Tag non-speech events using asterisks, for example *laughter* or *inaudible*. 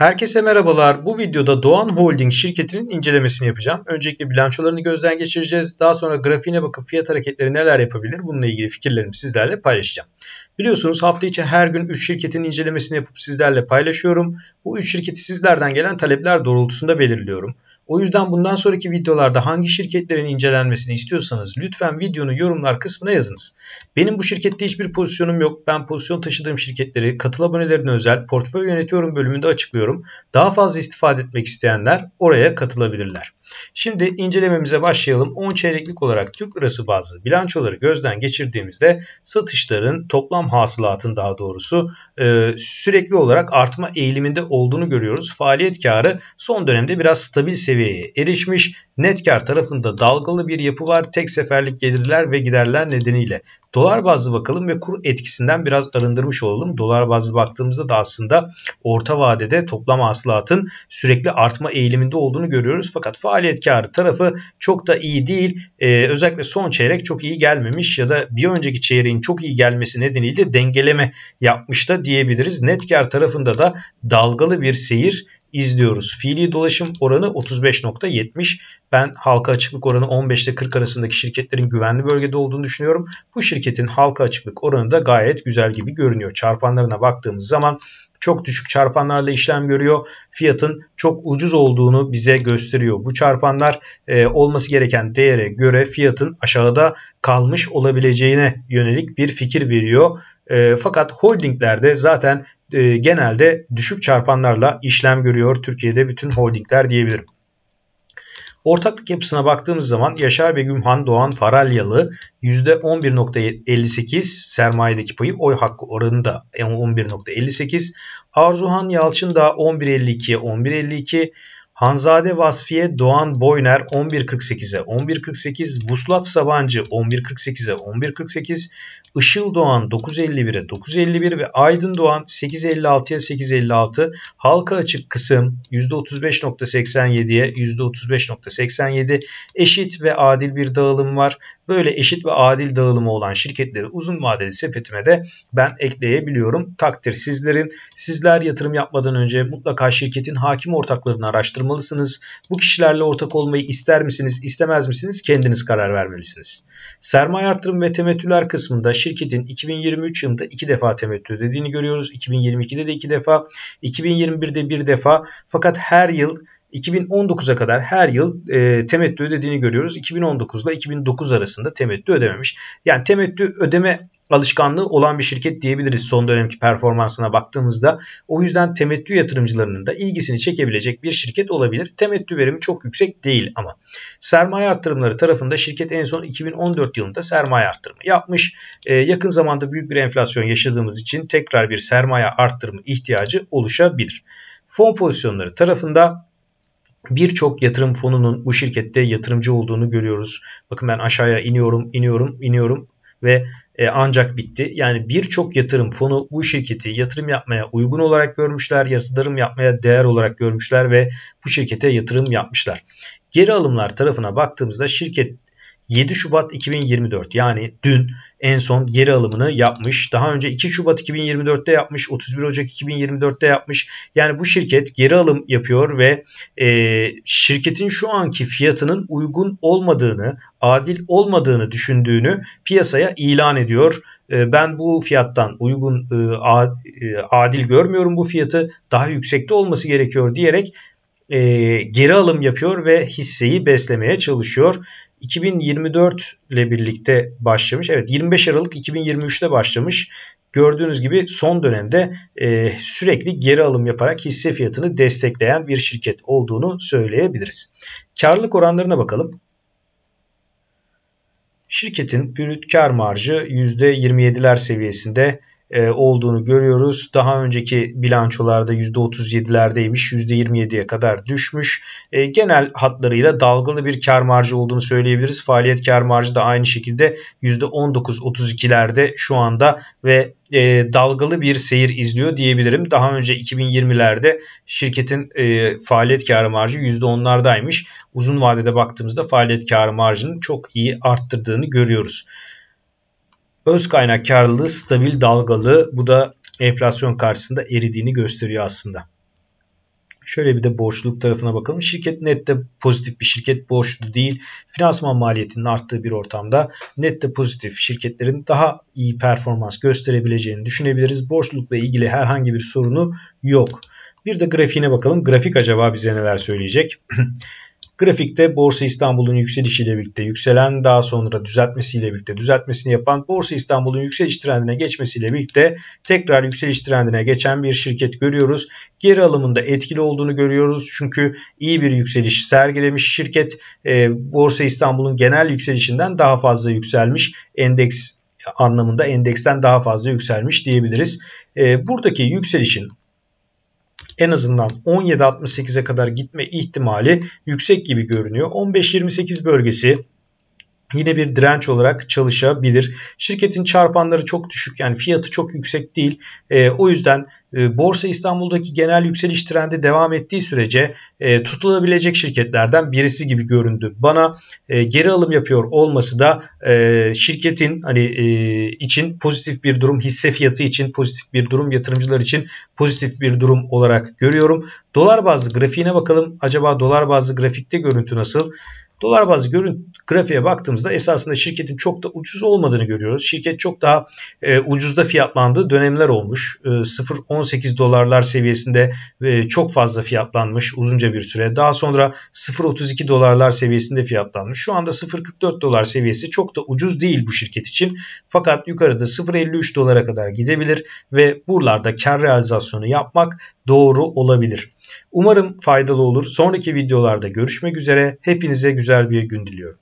Herkese merhabalar. Bu videoda Doğan Holding şirketinin incelemesini yapacağım. Öncelikle bilançolarını gözden geçireceğiz. Daha sonra grafiğine bakıp fiyat hareketleri neler yapabilir bununla ilgili fikirlerimi sizlerle paylaşacağım. Biliyorsunuz hafta içi her gün 3 şirketin incelemesini yapıp sizlerle paylaşıyorum. Bu 3 şirketi sizlerden gelen talepler doğrultusunda belirliyorum. O yüzden bundan sonraki videolarda hangi şirketlerin incelenmesini istiyorsanız lütfen videonun yorumlar kısmına yazınız. Benim bu şirkette hiçbir pozisyonum yok. Ben pozisyon taşıdığım şirketleri katıl abonelerine özel portföy yönetiyorum bölümünde açıklıyorum. Daha fazla istifade etmek isteyenler oraya katılabilirler. Şimdi incelememize başlayalım. 10 çeyreklik olarak Türk lirası bazlı bilançoları gözden geçirdiğimizde satışların toplam hasılatın daha doğrusu e, sürekli olarak artma eğiliminde olduğunu görüyoruz. Faaliyet karı son dönemde biraz stabil seviyeye erişmiş. Net kar tarafında dalgalı bir yapı var. Tek seferlik gelirler ve giderler nedeniyle. Dolar bazlı bakalım ve kur etkisinden biraz arındırmış olalım. Dolar bazlı baktığımızda da aslında orta vadede toplam hasılatın sürekli artma eğiliminde olduğunu görüyoruz. Fakat faaliyet karı tarafı çok da iyi değil. Ee, özellikle son çeyrek çok iyi gelmemiş ya da bir önceki çeyreğin çok iyi gelmesi nedeniyle dengeleme yapmış da diyebiliriz. Net kar tarafında da dalgalı bir seyir izliyoruz. Fiili dolaşım oranı 35.70. Ben halka açıklık oranı 15 ile 40 arasındaki şirketlerin güvenli bölgede olduğunu düşünüyorum. Bu şirketin halka açıklık oranı da gayet güzel gibi görünüyor. Çarpanlarına baktığımız zaman çok düşük çarpanlarla işlem görüyor. Fiyatın çok ucuz olduğunu bize gösteriyor. Bu çarpanlar e, olması gereken değere göre fiyatın aşağıda kalmış olabileceğine yönelik bir fikir veriyor. E, fakat holdinglerde zaten e, genelde düşük çarpanlarla işlem görüyor Türkiye'de bütün holdingler diyebilirim. Ortaklık yapısına baktığımız zaman Yaşar Begümhan Doğan Faralyalı %11.58 sermayedeki payı oy hakkı oranı da 11.58. Arzuhan Yalçın da 11.52 11.52 Hanzade Vasfiye Doğan Boyner 11.48'e 11.48, Vuslat Sabancı 11.48'e 11.48, Işıl Doğan 9.51'e 9.51 ve Aydın Doğan 8.56'ya 8.56. Halka açık kısım %35.87'ye %35.87 eşit ve adil bir dağılım var. Böyle eşit ve adil dağılımı olan şirketleri uzun vadeli sepetime de ben ekleyebiliyorum. Takdir sizlerin. Sizler yatırım yapmadan önce mutlaka şirketin hakim ortaklarını araştırmalısınız. Bu kişilerle ortak olmayı ister misiniz, istemez misiniz? Kendiniz karar vermelisiniz. Sermaye artırım ve temettüler kısmında şirketin 2023 yılında iki defa temettü ödediğini görüyoruz. 2022'de de iki defa, 2021'de bir defa. Fakat her yıl 2019'a kadar her yıl e, temettü ödediğini görüyoruz. 2019 ile 2009 arasında temettü ödememiş. Yani temettü ödeme alışkanlığı olan bir şirket diyebiliriz son dönemki performansına baktığımızda. O yüzden temettü yatırımcılarının da ilgisini çekebilecek bir şirket olabilir. Temettü verimi çok yüksek değil ama. Sermaye arttırımları tarafında şirket en son 2014 yılında sermaye arttırımı yapmış. Ee, yakın zamanda büyük bir enflasyon yaşadığımız için tekrar bir sermaye arttırımı ihtiyacı oluşabilir. Fon pozisyonları tarafında birçok yatırım fonunun bu şirkette yatırımcı olduğunu görüyoruz. Bakın ben aşağıya iniyorum, iniyorum, iniyorum ve e, ancak bitti. Yani birçok yatırım fonu bu şirketi yatırım yapmaya uygun olarak görmüşler, yatırım yapmaya değer olarak görmüşler ve bu şirkete yatırım yapmışlar. Geri alımlar tarafına baktığımızda şirket 7 Şubat 2024 yani dün en son geri alımını yapmış. Daha önce 2 Şubat 2024'te yapmış, 31 Ocak 2024'te yapmış. Yani bu şirket geri alım yapıyor ve e, şirketin şu anki fiyatının uygun olmadığını, adil olmadığını düşündüğünü piyasaya ilan ediyor. E, ben bu fiyattan uygun, e, e adil görmüyorum bu fiyatı. Daha yüksekte olması gerekiyor diyerek e, geri alım yapıyor ve hisseyi beslemeye çalışıyor. 2024 ile birlikte başlamış. Evet 25 Aralık 2023'te başlamış. Gördüğünüz gibi son dönemde e, sürekli geri alım yaparak hisse fiyatını destekleyen bir şirket olduğunu söyleyebiliriz. Karlılık oranlarına bakalım. Şirketin brüt kar marjı %27'ler seviyesinde olduğunu görüyoruz. Daha önceki bilançolarda %37'lerdeymiş, %27'ye kadar düşmüş. E, genel hatlarıyla dalgalı bir kar marjı olduğunu söyleyebiliriz. Faaliyet kar marjı da aynı şekilde %19-32'lerde şu anda ve e, dalgalı bir seyir izliyor diyebilirim. Daha önce 2020'lerde şirketin e, faaliyet karı marjı %10'lardaymış. Uzun vadede baktığımızda faaliyet karı marjının çok iyi arttırdığını görüyoruz. Öz kaynak karlılığı stabil dalgalı. Bu da enflasyon karşısında eridiğini gösteriyor aslında. Şöyle bir de borçluluk tarafına bakalım. Şirket nette pozitif bir şirket borçlu değil. Finansman maliyetinin arttığı bir ortamda nette pozitif şirketlerin daha iyi performans gösterebileceğini düşünebiliriz. Borçlulukla ilgili herhangi bir sorunu yok. Bir de grafiğine bakalım. Grafik acaba bize neler söyleyecek? *clears throat* Grafikte Borsa İstanbul'un yükselişiyle birlikte yükselen daha sonra düzeltmesiyle birlikte düzeltmesini yapan Borsa İstanbul'un yükseliş trendine geçmesiyle birlikte tekrar yükseliş trendine geçen bir şirket görüyoruz. Geri alımında etkili olduğunu görüyoruz. Çünkü iyi bir yükseliş sergilemiş şirket e, Borsa İstanbul'un genel yükselişinden daha fazla yükselmiş. Endeks anlamında endeksten daha fazla yükselmiş diyebiliriz. E, buradaki yükselişin en azından 17.68'e kadar gitme ihtimali yüksek gibi görünüyor. 15.28 bölgesi yine bir direnç olarak çalışabilir. Şirketin çarpanları çok düşük yani fiyatı çok yüksek değil. E, o yüzden e, Borsa İstanbul'daki genel yükseliş trendi devam ettiği sürece e, tutulabilecek şirketlerden birisi gibi göründü. Bana e, geri alım yapıyor olması da e, şirketin hani e, için pozitif bir durum, hisse fiyatı için pozitif bir durum, yatırımcılar için pozitif bir durum olarak görüyorum. Dolar bazlı grafiğine bakalım. Acaba dolar bazlı grafikte görüntü nasıl? Dolar bazlı görüntü grafiğe baktığımızda esasında şirketin çok da ucuz olmadığını görüyoruz. Şirket çok daha e, ucuzda fiyatlandığı dönemler olmuş. E, 0.18 dolarlar seviyesinde e, çok fazla fiyatlanmış uzunca bir süre. Daha sonra 0.32 dolarlar seviyesinde fiyatlanmış. Şu anda 0.44 dolar seviyesi çok da ucuz değil bu şirket için. Fakat yukarıda 0.53 dolara kadar gidebilir ve buralarda kar realizasyonu yapmak doğru olabilir. Umarım faydalı olur. Sonraki videolarda görüşmek üzere. Hepinize güzel bir gün diliyorum.